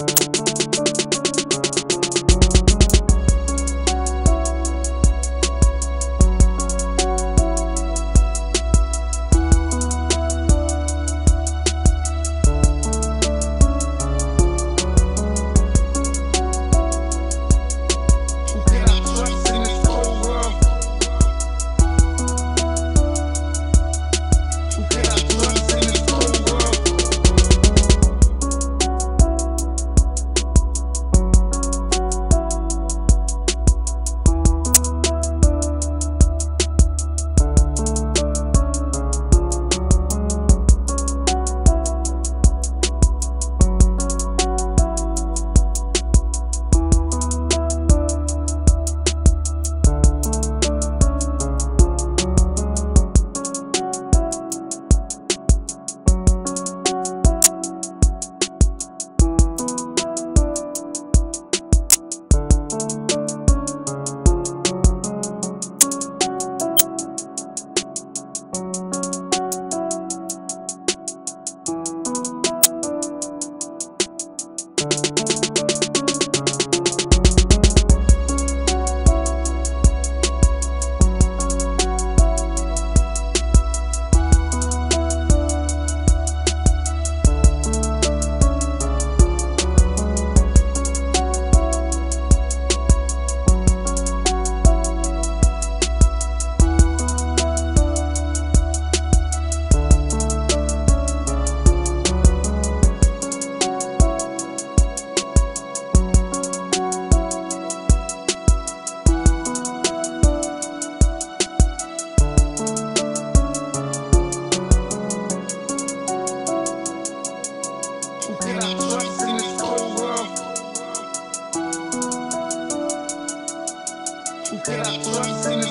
うん。who cannot trust in